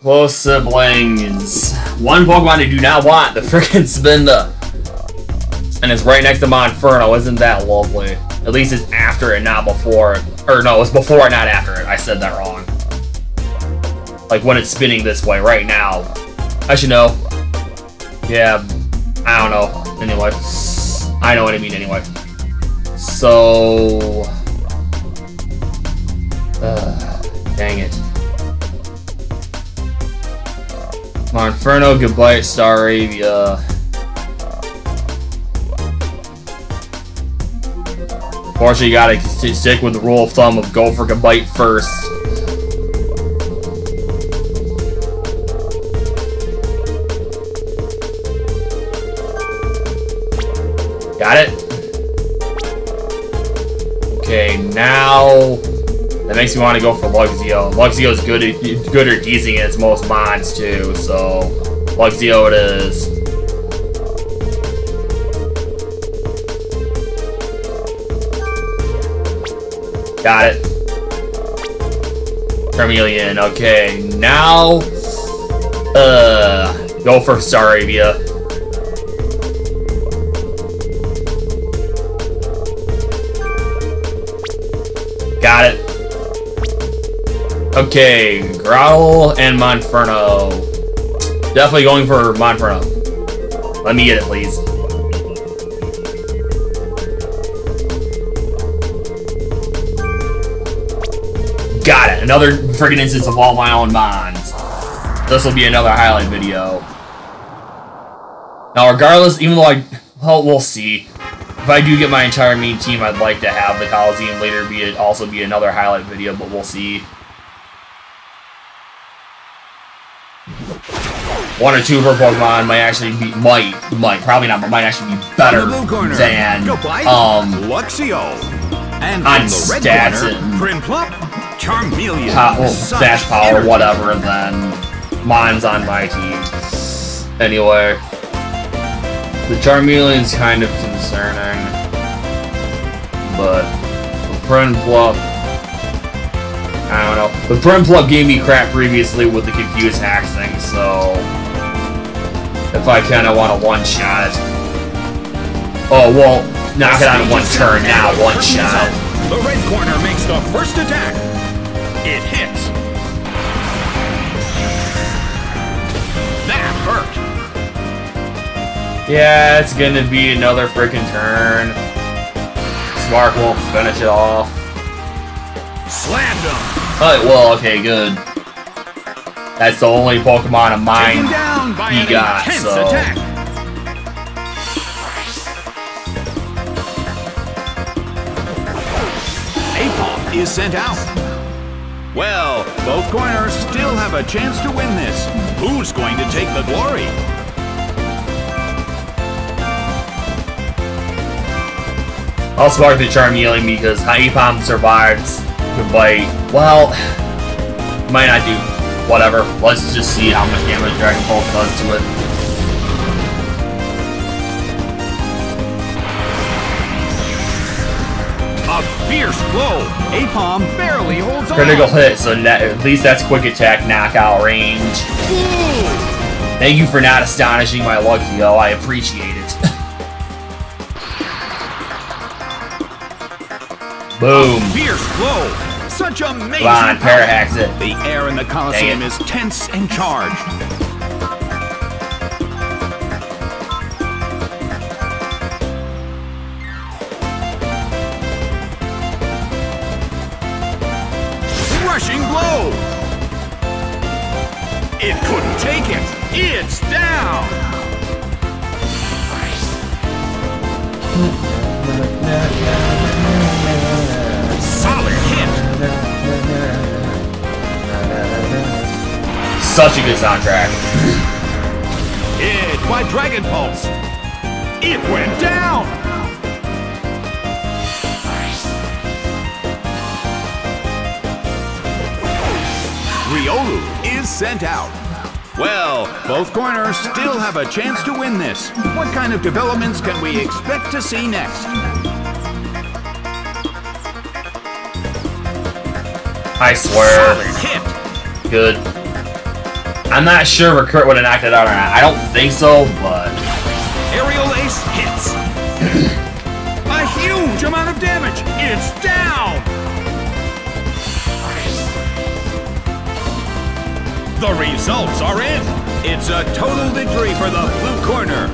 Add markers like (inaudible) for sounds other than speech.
Close siblings. One Pokemon I do not want, the freaking (laughs) Spinda. And it's right next to Monferno. Isn't that lovely? At least it's after it, not before it. Or no, it's before not after it. I said that wrong. Like when it's spinning this way right now. I should know. Yeah, I don't know. Anyway. I know what I mean anyway. So... Uh, dang it. Monferno, Goodbye, Staravia. Fortunately, you gotta stick with the rule of thumb of go for Gabite first. Got it? Okay, now... That makes me want to go for Luxio. Is good, good or decent its most mods, too, so... Luxio it is. Got it. Charmeleon, okay, now... Uh... Go for Staravia. Got it. Okay, Growl and Monferno. Definitely going for Monferno. Let me get it, please. Got it. Another freaking instance of all my own mons. This will be another highlight video. Now, regardless, even though I... Well, we'll see. If I do get my entire main team, I'd like to have the Colosseum later be it also be another highlight video, but we'll see. One or two of her Pokemon might actually be might might probably not, but might actually be better corner, than um Luxio. And on stats corner, Charmeleon, po well, stats power, whatever, than mine's on my team. Anyway. The Charmeleon's kind of concerning. But the Prinplup I don't know. The Prinplup gave me crap previously with the confused hacks thing, so if I kinda want a one shot. Oh well knock it on one turn now, one shot. The red corner makes the first attack. It hits. That hurt. Yeah, it's gonna be another freaking turn. Spark won't finish it off. Slammed him! Oh, well, okay, good. That's the only Pokemon of mine he got, so... Attack. Is sent out. Well, both corners still have a chance to win this. Who's going to take the glory? I'll spark the Charmeleon because Aipom survives the bite. Well, (sighs) might not do whatever. Let's just see how much damage Dragon Pulse does to it. A fierce blow. Aipom barely holds Critical on. hit, so at least that's quick attack knockout range. Ooh. Thank you for not astonishing my Luxio. I appreciate it. (laughs) Boom. A fierce blow. Such amazing Come on, Parahacks it. The air in the Colosseum is tense and charged. Rushing blow. It couldn't take it. It's down. Such a good soundtrack. Hit by Dragon Pulse. It went down. Riolu is sent out. Well, both corners still have a chance to win this. What kind of developments can we expect to see next? I swear. Good. I'm not sure if Kurt would have knocked it out or not. I don't think so, but Aerial ace hits. (clears throat) A huge amount of damage. It's down. The results are in. It's a total victory for the blue corner.